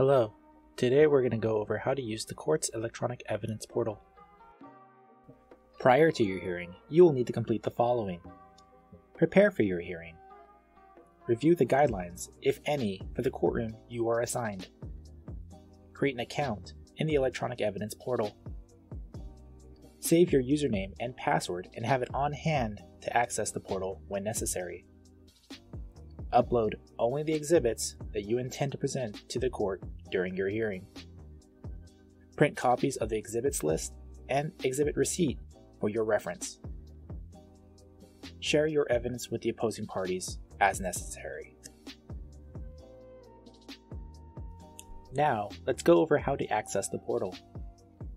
Hello. Today we're going to go over how to use the court's electronic evidence portal. Prior to your hearing, you will need to complete the following. Prepare for your hearing. Review the guidelines, if any, for the courtroom you are assigned. Create an account in the electronic evidence portal. Save your username and password and have it on hand to access the portal when necessary. Upload only the exhibits that you intend to present to the court during your hearing. Print copies of the exhibits list and exhibit receipt for your reference. Share your evidence with the opposing parties as necessary. Now, let's go over how to access the portal.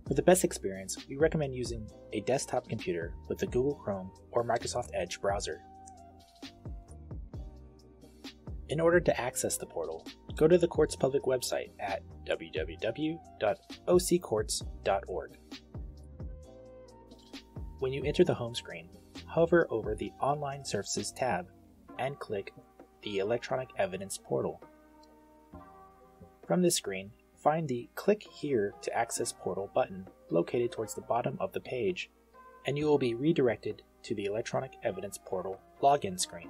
For the best experience, we recommend using a desktop computer with the Google Chrome or Microsoft Edge browser. In order to access the portal, go to the court's public website at www.occourts.org. When you enter the home screen, hover over the Online Services tab and click the Electronic Evidence Portal. From this screen, find the Click Here to Access Portal button located towards the bottom of the page, and you will be redirected to the Electronic Evidence Portal login screen.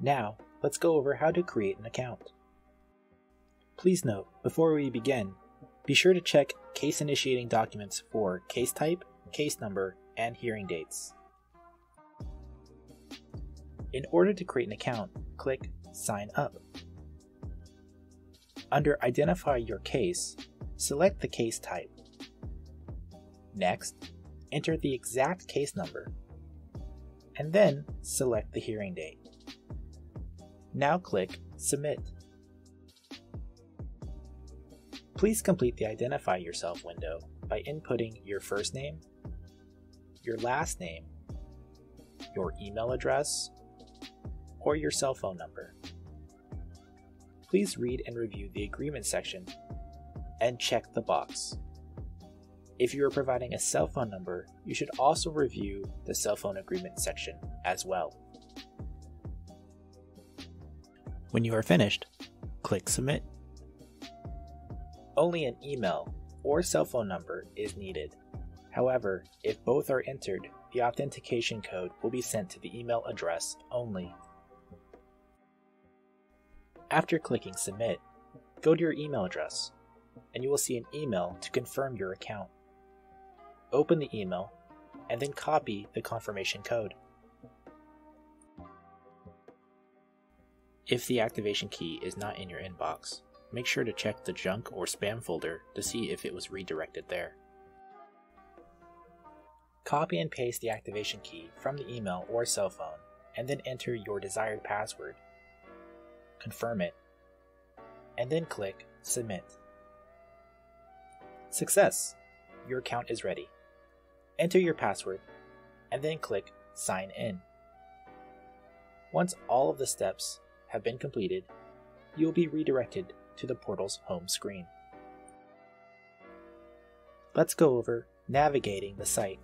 Now, let's go over how to create an account. Please note, before we begin, be sure to check case initiating documents for case type, case number, and hearing dates. In order to create an account, click Sign Up. Under Identify Your Case, select the case type. Next, enter the exact case number, and then select the hearing date. Now click Submit. Please complete the Identify Yourself window by inputting your first name, your last name, your email address, or your cell phone number. Please read and review the agreement section and check the box. If you are providing a cell phone number, you should also review the cell phone agreement section as well. When you are finished, click Submit. Only an email or cell phone number is needed. However, if both are entered, the authentication code will be sent to the email address only. After clicking Submit, go to your email address, and you will see an email to confirm your account. Open the email, and then copy the confirmation code. If the activation key is not in your inbox, make sure to check the junk or spam folder to see if it was redirected there. Copy and paste the activation key from the email or cell phone, and then enter your desired password. Confirm it, and then click Submit. Success! Your account is ready. Enter your password, and then click Sign In. Once all of the steps have been completed, you will be redirected to the portal's home screen. Let's go over navigating the site.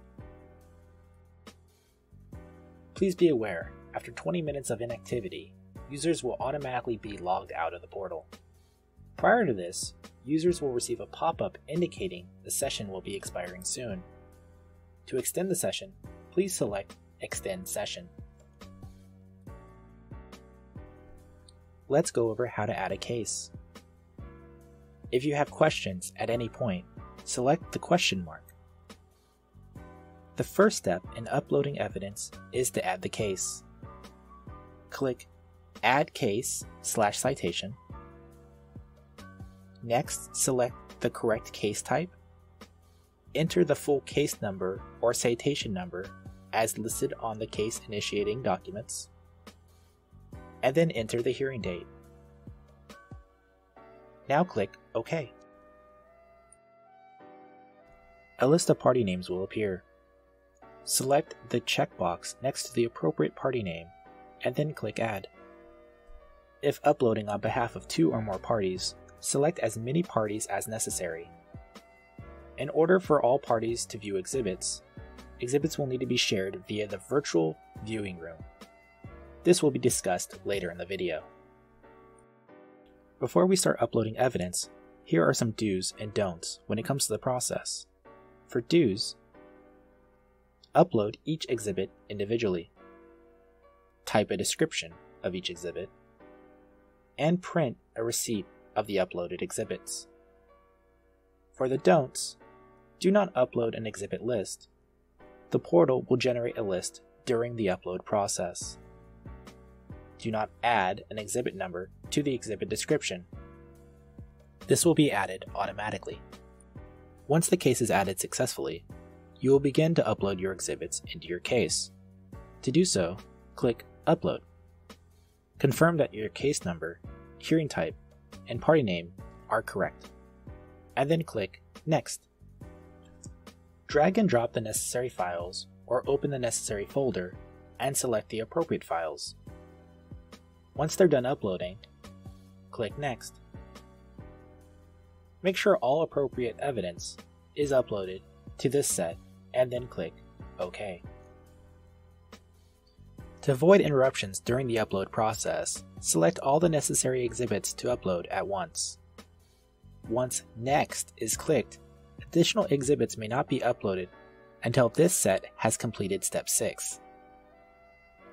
Please be aware, after 20 minutes of inactivity, users will automatically be logged out of the portal. Prior to this, users will receive a pop-up indicating the session will be expiring soon. To extend the session, please select Extend Session. Let's go over how to add a case. If you have questions at any point, select the question mark. The first step in uploading evidence is to add the case. Click Add Case slash citation. Next, select the correct case type. Enter the full case number or citation number as listed on the case initiating documents and then enter the hearing date. Now click OK. A list of party names will appear. Select the checkbox next to the appropriate party name and then click Add. If uploading on behalf of two or more parties, select as many parties as necessary. In order for all parties to view exhibits, exhibits will need to be shared via the virtual viewing room. This will be discussed later in the video. Before we start uploading evidence, here are some do's and don'ts when it comes to the process. For do's, upload each exhibit individually, type a description of each exhibit, and print a receipt of the uploaded exhibits. For the don'ts, do not upload an exhibit list. The portal will generate a list during the upload process. Do not add an exhibit number to the exhibit description. This will be added automatically. Once the case is added successfully, you will begin to upload your exhibits into your case. To do so, click Upload. Confirm that your case number, hearing type, and party name are correct, and then click Next. Drag and drop the necessary files or open the necessary folder and select the appropriate files. Once they're done uploading, click Next. Make sure all appropriate evidence is uploaded to this set and then click OK. To avoid interruptions during the upload process, select all the necessary exhibits to upload at once. Once Next is clicked, additional exhibits may not be uploaded until this set has completed step 6.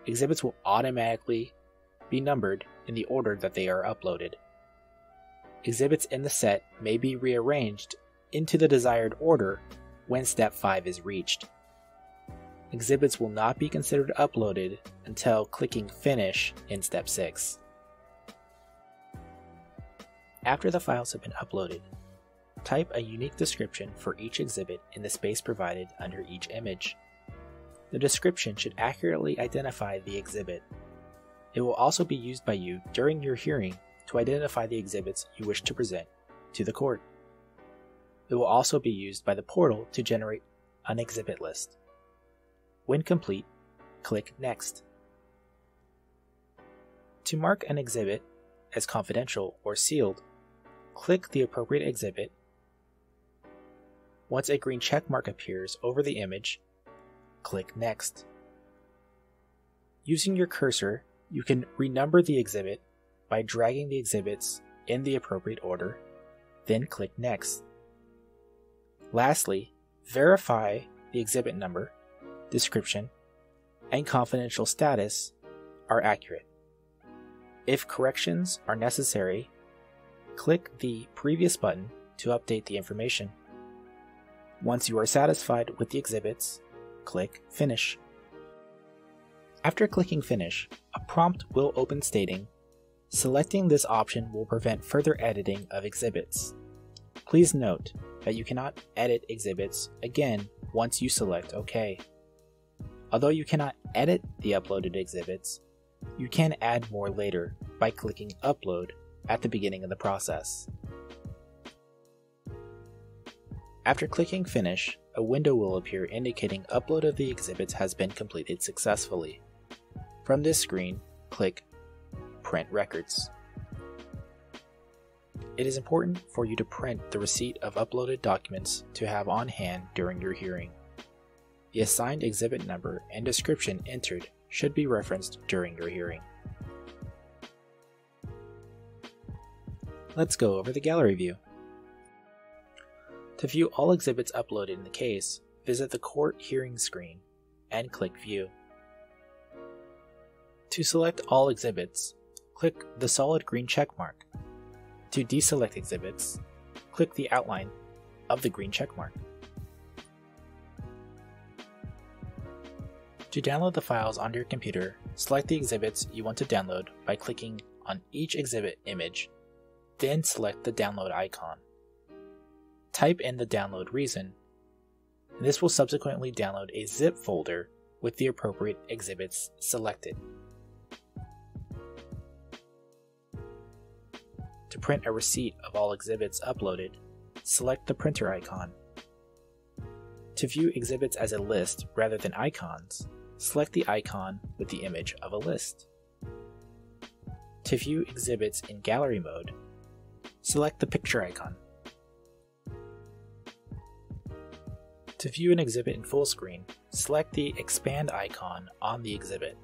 Exhibits will automatically be numbered in the order that they are uploaded. Exhibits in the set may be rearranged into the desired order when step 5 is reached. Exhibits will not be considered uploaded until clicking Finish in step 6. After the files have been uploaded, type a unique description for each exhibit in the space provided under each image. The description should accurately identify the exhibit. It will also be used by you during your hearing to identify the exhibits you wish to present to the court. It will also be used by the portal to generate an exhibit list. When complete, click Next. To mark an exhibit as confidential or sealed, click the appropriate exhibit. Once a green check mark appears over the image, click Next. Using your cursor, you can renumber the exhibit by dragging the exhibits in the appropriate order, then click Next. Lastly, verify the exhibit number, description, and confidential status are accurate. If corrections are necessary, click the previous button to update the information. Once you are satisfied with the exhibits, click Finish. After clicking Finish, a prompt will open stating, Selecting this option will prevent further editing of exhibits. Please note that you cannot edit exhibits again once you select OK. Although you cannot edit the uploaded exhibits, you can add more later by clicking Upload at the beginning of the process. After clicking Finish, a window will appear indicating upload of the exhibits has been completed successfully. From this screen, click Print Records. It is important for you to print the receipt of uploaded documents to have on hand during your hearing. The assigned exhibit number and description entered should be referenced during your hearing. Let's go over the gallery view. To view all exhibits uploaded in the case, visit the Court Hearing screen and click View. To select all exhibits, click the solid green check mark. To deselect exhibits, click the outline of the green check mark. To download the files onto your computer, select the exhibits you want to download by clicking on each exhibit image, then select the download icon type in the download reason. And this will subsequently download a zip folder with the appropriate exhibits selected. Print a receipt of all exhibits uploaded, select the printer icon. To view exhibits as a list rather than icons, select the icon with the image of a list. To view exhibits in gallery mode, select the picture icon. To view an exhibit in full screen, select the expand icon on the exhibit.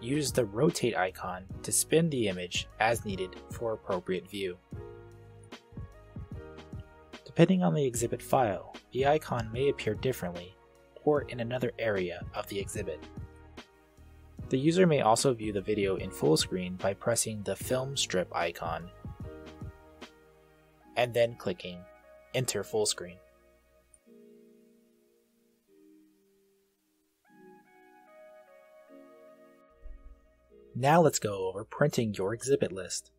Use the rotate icon to spin the image as needed for appropriate view. Depending on the exhibit file, the icon may appear differently or in another area of the exhibit. The user may also view the video in full screen by pressing the film strip icon and then clicking Enter Full Screen. Now let's go over printing your exhibit list.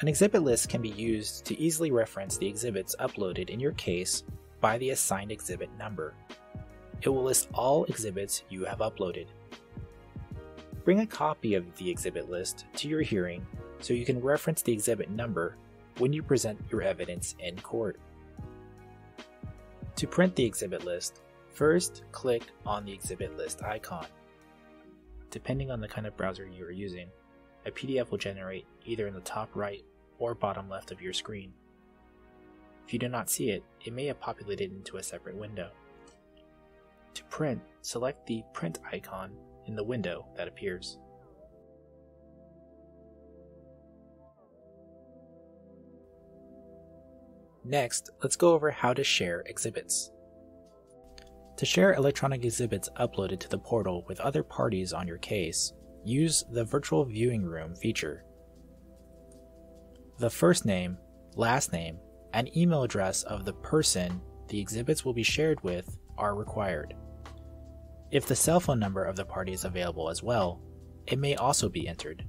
An exhibit list can be used to easily reference the exhibits uploaded in your case by the assigned exhibit number. It will list all exhibits you have uploaded. Bring a copy of the exhibit list to your hearing so you can reference the exhibit number when you present your evidence in court. To print the exhibit list, first click on the exhibit list icon. Depending on the kind of browser you are using, a PDF will generate either in the top right or bottom left of your screen. If you do not see it, it may have populated into a separate window. To print, select the print icon in the window that appears. Next, let's go over how to share exhibits. To share electronic exhibits uploaded to the portal with other parties on your case, use the Virtual Viewing Room feature. The first name, last name, and email address of the person the exhibits will be shared with are required. If the cell phone number of the party is available as well, it may also be entered.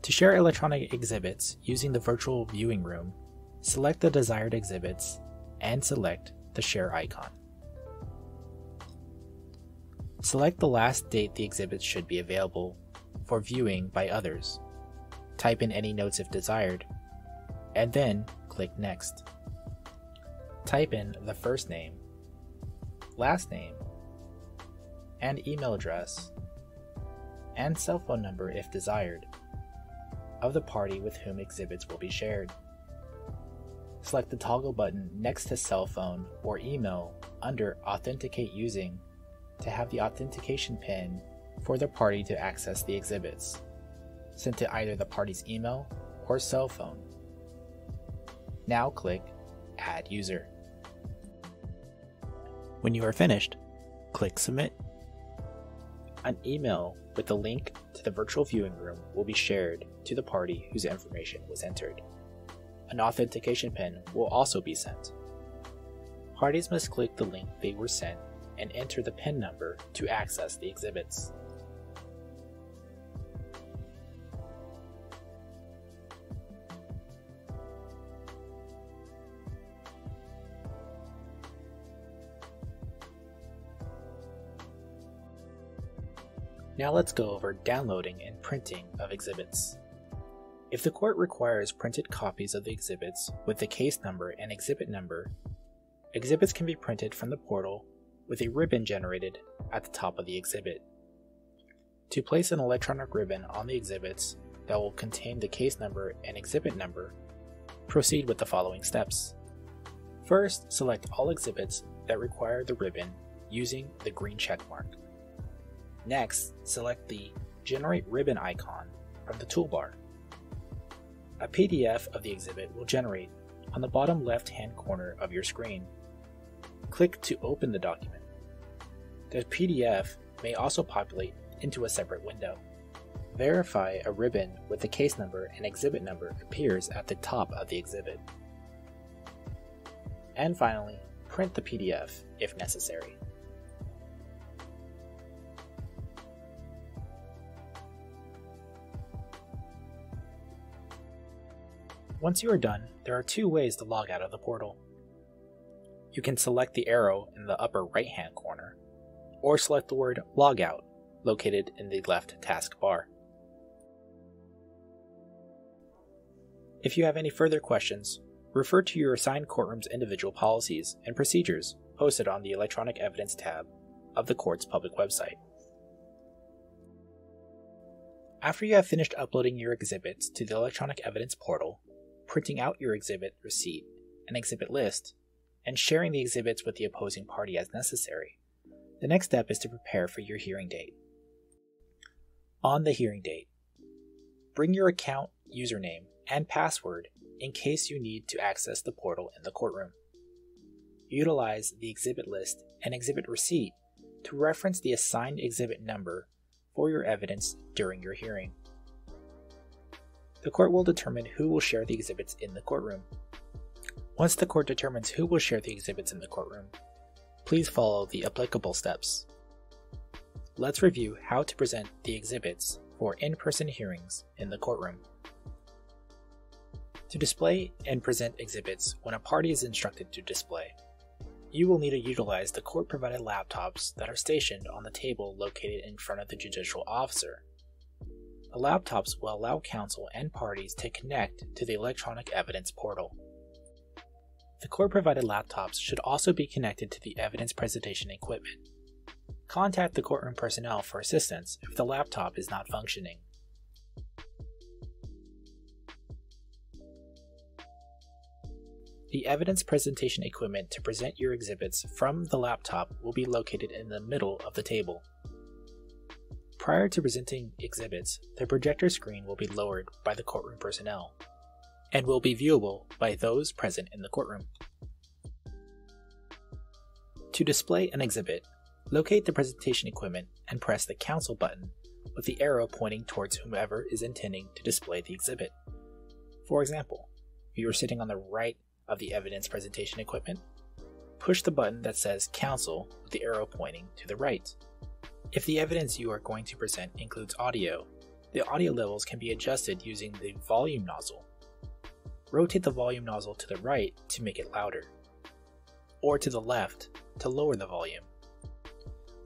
To share electronic exhibits using the virtual viewing room, select the desired exhibits and select the share icon. Select the last date the exhibits should be available for viewing by others. Type in any notes if desired, and then click Next. Type in the first name, last name, and email address, and cell phone number if desired, of the party with whom exhibits will be shared. Select the toggle button next to cell phone or email under Authenticate Using to have the authentication PIN for the party to access the exhibits, sent to either the party's email or cell phone. Now click Add User. When you are finished, click Submit. An email with the link to the virtual viewing room will be shared to the party whose information was entered. An authentication PIN will also be sent. Parties must click the link they were sent and enter the PIN number to access the exhibits. Now let's go over downloading and printing of exhibits. If the court requires printed copies of the exhibits with the case number and exhibit number, exhibits can be printed from the portal with a ribbon generated at the top of the exhibit. To place an electronic ribbon on the exhibits that will contain the case number and exhibit number, proceed with the following steps. First, select all exhibits that require the ribbon using the green check mark. Next, select the Generate Ribbon icon from the toolbar. A PDF of the exhibit will generate on the bottom left hand corner of your screen. Click to open the document. The PDF may also populate into a separate window. Verify a ribbon with the case number and exhibit number appears at the top of the exhibit. And finally, print the PDF if necessary. Once you are done, there are two ways to log out of the portal. You can select the arrow in the upper right hand corner, or select the word Logout located in the left taskbar. If you have any further questions, refer to your assigned courtroom's individual policies and procedures posted on the Electronic Evidence tab of the court's public website. After you have finished uploading your exhibits to the Electronic Evidence portal, printing out your exhibit receipt and exhibit list, and sharing the exhibits with the opposing party as necessary, The next step is to prepare for your hearing date. On the hearing date, bring your account username and password in case you need to access the portal in the courtroom. Utilize the exhibit list and exhibit receipt to reference the assigned exhibit number for your evidence during your hearing. The court will determine who will share the exhibits in the courtroom. Once the court determines who will share the exhibits in the courtroom, please follow the applicable steps. Let's review how to present the exhibits for in-person hearings in the courtroom. To display and present exhibits when a party is instructed to display, you will need to utilize the court-provided laptops that are stationed on the table located in front of the judicial officer. Laptops will allow counsel and parties to connect to the electronic evidence portal. The court-provided laptops should also be connected to the evidence presentation equipment. Contact the courtroom personnel for assistance if the laptop is not functioning. The evidence presentation equipment to present your exhibits from the laptop will be located in the middle of the table. Prior to presenting exhibits, the projector screen will be lowered by the courtroom personnel and will be viewable by those present in the courtroom. To display an exhibit, locate the presentation equipment and press the Counsel button with the arrow pointing towards whomever is intending to display the exhibit. For example, if you are sitting on the right of the evidence presentation equipment, push the button that says Counsel with the arrow pointing to the right. If the evidence you are going to present includes audio, the audio levels can be adjusted using the volume nozzle. Rotate the volume nozzle to the right to make it louder, or to the left to lower the volume.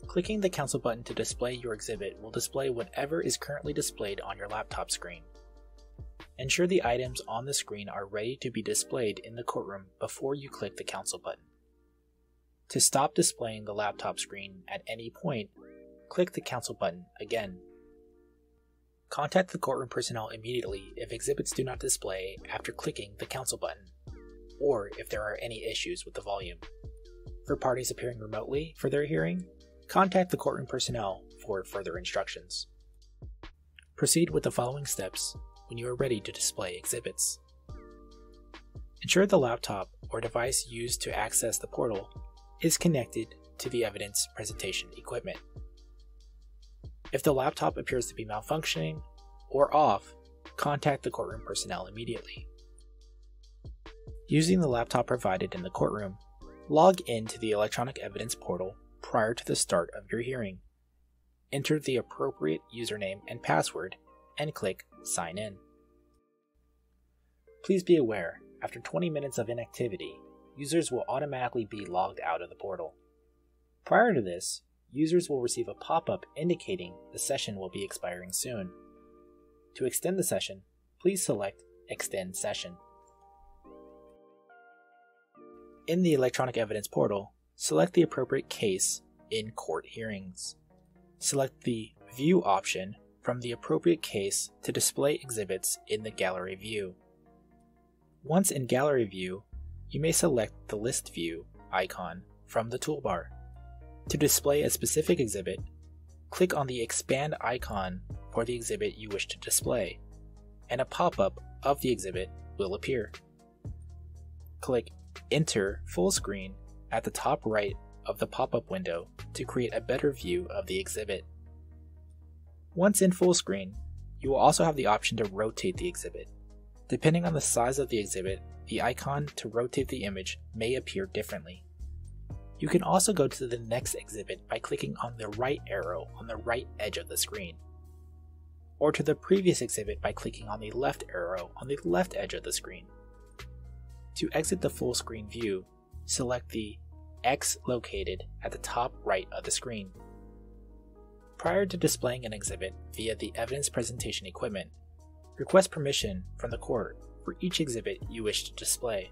Clicking the Counsel button to display your exhibit will display whatever is currently displayed on your laptop screen. Ensure the items on the screen are ready to be displayed in the courtroom before you click the Counsel button. To stop displaying the laptop screen at any point, click the Counsel button again. Contact the courtroom personnel immediately if exhibits do not display after clicking the Counsel button, or if there are any issues with the volume. For parties appearing remotely for their hearing, contact the courtroom personnel for further instructions. Proceed with the following steps when you are ready to display exhibits. Ensure the laptop or device used to access the portal is connected to the evidence presentation equipment. If the laptop appears to be malfunctioning or off, contact the courtroom personnel immediately. Using the laptop provided in the courtroom, log in to the electronic evidence portal prior to the start of your hearing. Enter the appropriate username and password and click Sign In. Please be aware, after 20 minutes of inactivity, users will automatically be logged out of the portal. Prior to this, users will receive a pop up indicating the session will be expiring soon. To extend the session, please select Extend Session. In the electronic evidence portal, select the appropriate case in court hearings. Select the View option from the appropriate case to display exhibits in the gallery view. Once in gallery view, you may select the list view icon from the toolbar. To display a specific exhibit, click on the expand icon for the exhibit you wish to display, and a pop-up of the exhibit will appear. Click Enter Full Screen at the top right of the pop-up window to create a better view of the exhibit. Once in full screen, you will also have the option to rotate the exhibit. Depending on the size of the exhibit, the icon to rotate the image may appear differently. You can also go to the next exhibit by clicking on the right arrow on the right edge of the screen, or to the previous exhibit by clicking on the left arrow on the left edge of the screen. To exit the full screen view, select the X located at the top right of the screen. Prior to displaying an exhibit via the evidence presentation equipment, request permission from the court for each exhibit you wish to display.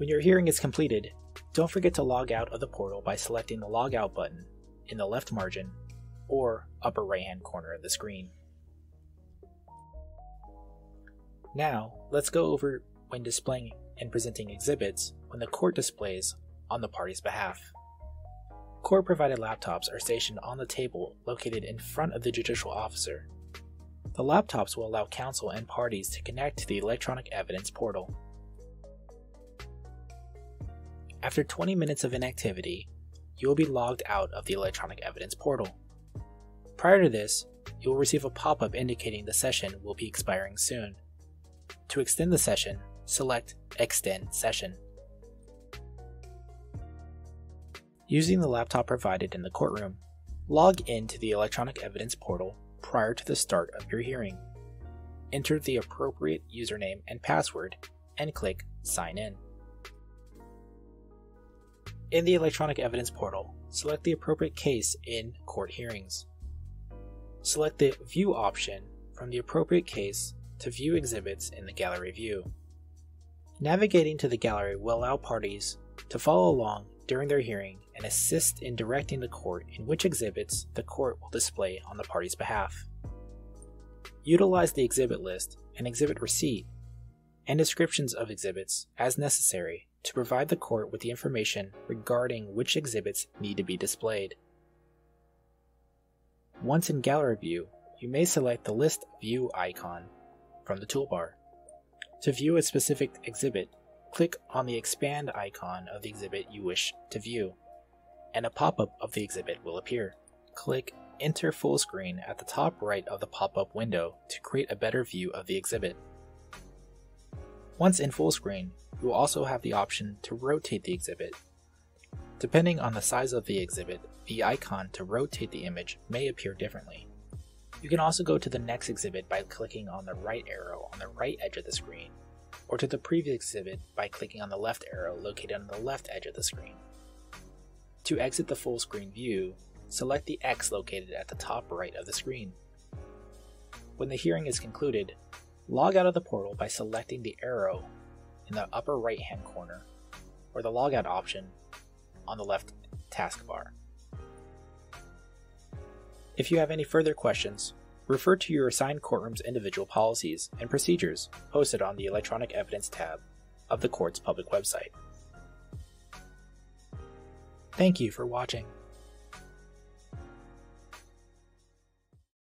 When your hearing is completed, don't forget to log out of the portal by selecting the Log Out button in the left margin or upper right hand corner of the screen. Now, let's go over when displaying and presenting exhibits when the court displays on the party's behalf. Court provided laptops are stationed on the table located in front of the judicial officer. The laptops will allow counsel and parties to connect to the electronic evidence portal. After 20 minutes of inactivity, you will be logged out of the electronic evidence portal. Prior to this, you will receive a pop up indicating the session will be expiring soon. To extend the session, select Extend Session. Using the laptop provided in the courtroom, log in to the electronic evidence portal prior to the start of your hearing. Enter the appropriate username and password and click Sign In. In the electronic evidence portal, select the appropriate case in court hearings. Select the View option from the appropriate case to view exhibits in the gallery view. Navigating to the gallery will allow parties to follow along during their hearing and assist in directing the court in which exhibits the court will display on the party's behalf. Utilize the exhibit list and exhibit receipt and descriptions of exhibits as necessary to provide the court with the information regarding which exhibits need to be displayed. Once in Gallery View, you may select the List View icon from the toolbar. To view a specific exhibit, click on the expand icon of the exhibit you wish to view, and a pop-up of the exhibit will appear. Click Enter Full Screen at the top right of the pop-up window to create a better view of the exhibit. Once in full screen, you will also have the option to rotate the exhibit. Depending on the size of the exhibit, the icon to rotate the image may appear differently. You can also go to the next exhibit by clicking on the right arrow on the right edge of the screen or to the previous exhibit by clicking on the left arrow located on the left edge of the screen. To exit the full screen view, select the X located at the top right of the screen. When the hearing is concluded, log out of the portal by selecting the arrow in the upper right hand corner or the logout option on the left taskbar. If you have any further questions, refer to your assigned courtroom's individual policies and procedures posted on the Electronic Evidence tab of the court's public website. Thank you for watching.